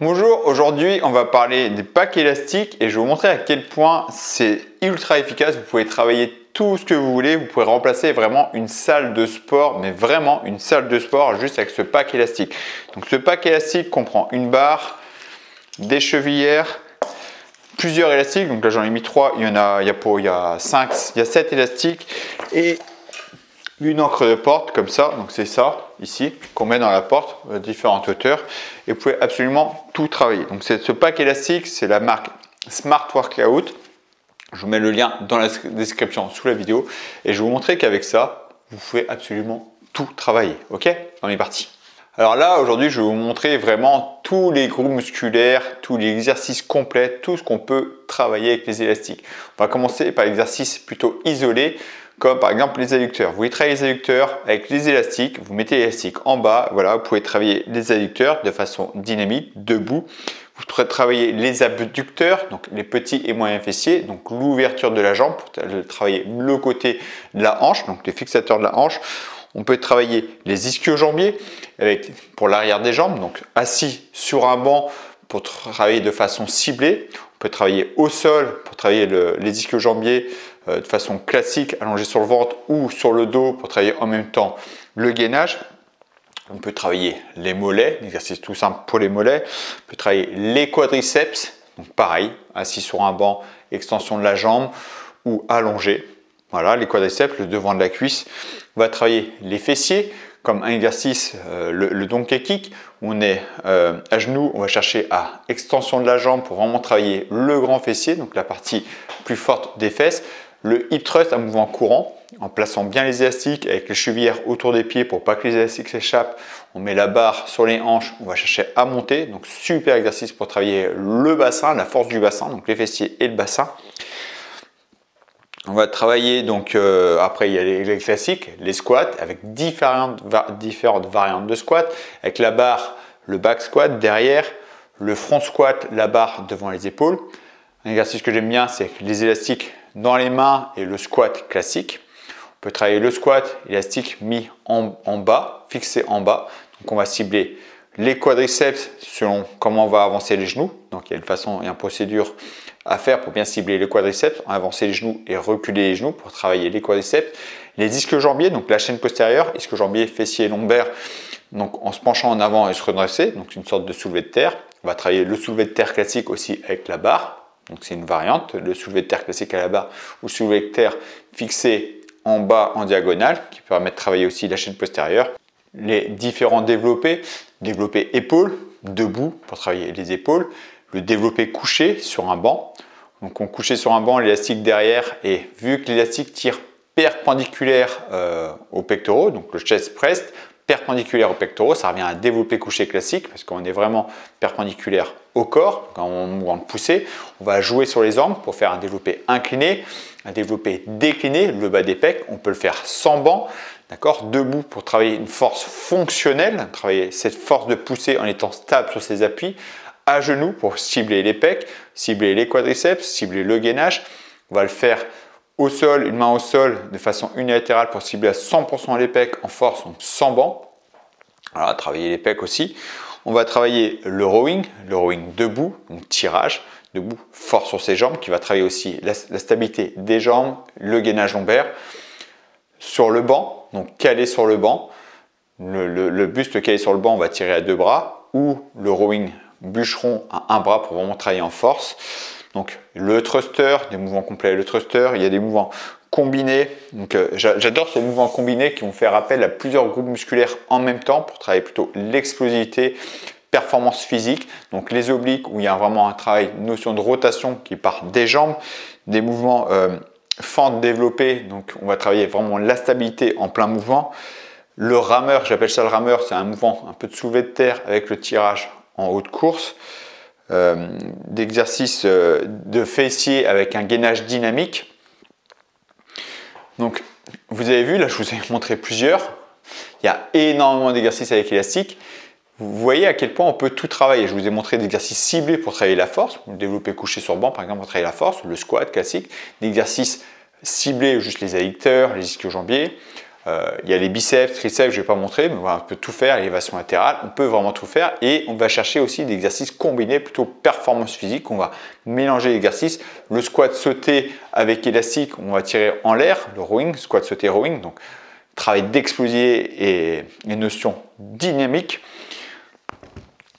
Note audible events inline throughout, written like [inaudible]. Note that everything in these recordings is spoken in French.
Bonjour, aujourd'hui on va parler des packs élastiques et je vais vous montrer à quel point c'est ultra efficace. Vous pouvez travailler tout ce que vous voulez, vous pouvez remplacer vraiment une salle de sport, mais vraiment une salle de sport juste avec ce pack élastique. Donc ce pack élastique comprend une barre, des chevillères, plusieurs élastiques. Donc là j'en ai mis trois, il y en a, il y a, pour, il y a 5, il y a 7 élastiques et une encre de porte comme ça, donc c'est ça ici qu'on met dans la porte, à différentes hauteurs, et vous pouvez absolument tout travailler. Donc c'est ce pack élastique, c'est la marque Smart Workout. Je vous mets le lien dans la description sous la vidéo, et je vais vous montrer qu'avec ça, vous pouvez absolument tout travailler. Ok? On est parti. Alors là, aujourd'hui, je vais vous montrer vraiment tous les groupes musculaires, tous les exercices complets, tout ce qu'on peut travailler avec les élastiques. On va commencer par l'exercice plutôt isolé comme par exemple les adducteurs. Vous voulez travailler les adducteurs avec les élastiques, vous mettez l'élastique en bas, voilà, vous pouvez travailler les adducteurs de façon dynamique, debout. Vous pouvez travailler les abducteurs, donc les petits et moyens fessiers, donc l'ouverture de la jambe pour travailler le côté de la hanche, donc les fixateurs de la hanche. On peut travailler les ischio-jambiers pour l'arrière des jambes, donc assis sur un banc pour travailler de façon ciblée. On peut travailler au sol pour travailler les ischio-jambiers euh, de façon classique, allongé sur le ventre ou sur le dos pour travailler en même temps le gainage. On peut travailler les mollets, exercice tout simple pour les mollets. On peut travailler les quadriceps, donc pareil, assis sur un banc, extension de la jambe ou allongé. Voilà, les quadriceps, le devant de la cuisse. On va travailler les fessiers, comme un exercice, euh, le, donkey kick, on est euh, à genoux, on va chercher à extension de la jambe pour vraiment travailler le grand fessier, donc la partie plus forte des fesses. Le hip thrust, un mouvement courant, en plaçant bien les élastiques avec les chevillères autour des pieds pour pas que les élastiques s'échappent. On met la barre sur les hanches, on va chercher à monter. Donc super exercice pour travailler le bassin, la force du bassin, donc les fessiers et le bassin. On va travailler donc euh, après il y a les, classiques, les squats avec différentes, variantes de squat avec la barre, le back squat derrière, le front squat, la barre devant les épaules. Un exercice que j'aime bien, c'est les élastiques dans les mains et le squat classique. On peut travailler le squat élastique mis en, bas, fixé en bas. Donc on va cibler les quadriceps selon comment on va avancer les genoux. Donc il y a une façon et une procédure à faire pour bien cibler les quadriceps, avancer les genoux et reculer les genoux pour travailler les quadriceps. Les disques jambiers, donc la chaîne postérieure, disque jambier, fessier, lombaire, donc en se penchant en avant et se redresser, donc une sorte de soulevé de terre. On va travailler le soulevé de terre classique aussi avec la barre, donc c'est une variante, le soulevé de terre classique à la barre ou soulevé de terre fixé en bas en diagonale qui permet de travailler aussi la chaîne postérieure. Les différents développés, développé épaule, debout pour travailler les épaules, le développé couché sur un banc. Donc on couché sur un banc, l'élastique derrière et vu que l'élastique tire perpendiculaire euh, aux pectoraux, donc le chest press, perpendiculaire aux pectoraux, ça revient à un développé couché classique parce qu'on est vraiment perpendiculaire au corps, quand on mouvement poussée. On va jouer sur les angles pour faire un développé incliné, un développé décliné, le bas des pecs. On peut le faire sans banc, d'accord, debout pour travailler une force fonctionnelle, travailler cette force de poussée en étant stable sur ses appuis, à genoux pour cibler les pecs, cibler les quadriceps, cibler le gainage. On va le faire au sol, une main au sol de façon unilatérale pour cibler à 100% les pecs en force, sans banc. Voilà, travailler les pecs aussi. On va travailler le rowing, le rowing debout, donc tirage, debout, fort sur ses jambes, qui va travailler aussi la, stabilité des jambes, le gainage lombaire. Sur le banc, donc calé sur le banc, le, le buste calé sur le banc, on va tirer à deux bras, ou le rowing bûcheron à un bras pour vraiment travailler en force. Donc le thruster, des mouvements complets, le thruster, il y a des mouvements combinés. Donc euh, j'adore ces mouvements combinés qui vont faire appel à plusieurs groupes musculaires en même temps pour travailler plutôt l'explosivité, performance physique. Donc les obliques où il y a vraiment un travail, notion de rotation qui part des jambes, des mouvements euh, fente. Donc on va travailler vraiment la stabilité en plein mouvement. Le rameur, j'appelle ça le rameur, c'est un mouvement un peu de soulevé de terre avec le tirage en haute course. Euh, d'exercices euh, de fessiers avec un gainage dynamique. Donc, vous avez vu, là, je vous ai [laughs] montré plusieurs. Il y a énormément d'exercices avec l'élastique. Vous voyez à quel point on peut tout travailler. Je vous ai montré des exercices ciblés pour travailler la force, développer couché sur banc par exemple pour travailler la force, le squat classique, des exercices ciblés juste les adducteurs, les ischio-jambiers, Euh, il y a les biceps, triceps, je ne vais pas montrer, mais on peut tout faire, l'élévation latérale, on peut vraiment tout faire. Et on va chercher aussi des exercices combinés, plutôt performance physique. On va mélanger l'exercice. Le squat sauté avec élastique, on va tirer en l'air, le rowing, squat sauté rowing. Donc travail d'explosier et une notion dynamique.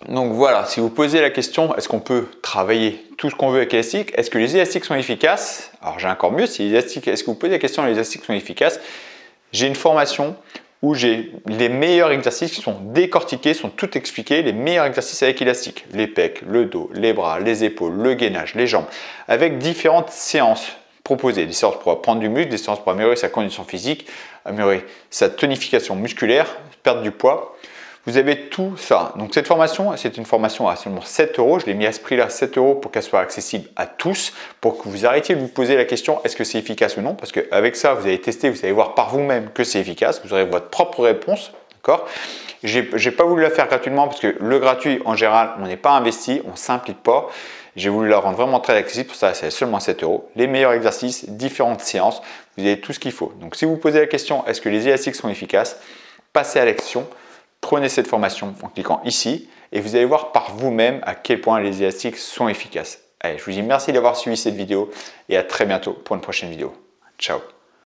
Donc voilà, si vous posez la question, est-ce qu'on peut travailler tout ce qu'on veut avec l'élastique Est-ce que les élastiques sont efficaces? Alors j'ai encore mieux, si les élastiques, est-ce que vous posez la question, les élastiques sont efficaces? J'ai une formation où j'ai les meilleurs exercices qui sont décortiqués, sont tout expliqués, les meilleurs exercices avec élastique, les pecs, le dos, les bras, les épaules, le gainage, les jambes, avec différentes séances proposées, des séances pour prendre du muscle, des séances pour améliorer sa condition physique, améliorer sa tonification musculaire, perdre du poids. Vous avez tout ça. Donc cette formation, c'est une formation à seulement 7 euros. Je l'ai mis à ce prix-là, 7 euros, pour qu'elle soit accessible à tous, pour que vous arrêtiez de vous poser la question est-ce que c'est efficace ou non? Parce qu'avec ça, vous allez tester, vous allez voir par vous-même que c'est efficace. Vous aurez votre propre réponse. D'accord? J'ai pas voulu la faire gratuitement parce que le gratuit, en général, on n'est pas investi, on s'implique pas. J'ai voulu la rendre vraiment très accessible, pour ça c'est seulement 7 euros. Les meilleurs exercices, différentes séances, vous avez tout ce qu'il faut. Donc si vous posez la question est-ce que les élastiques sont efficaces? Passez à l'action Prenez cette formation en cliquant ici et vous allez voir par vous-même à quel point les élastiques sont efficaces. Allez, je vous dis merci d'avoir suivi cette vidéo et à très bientôt pour une prochaine vidéo. Ciao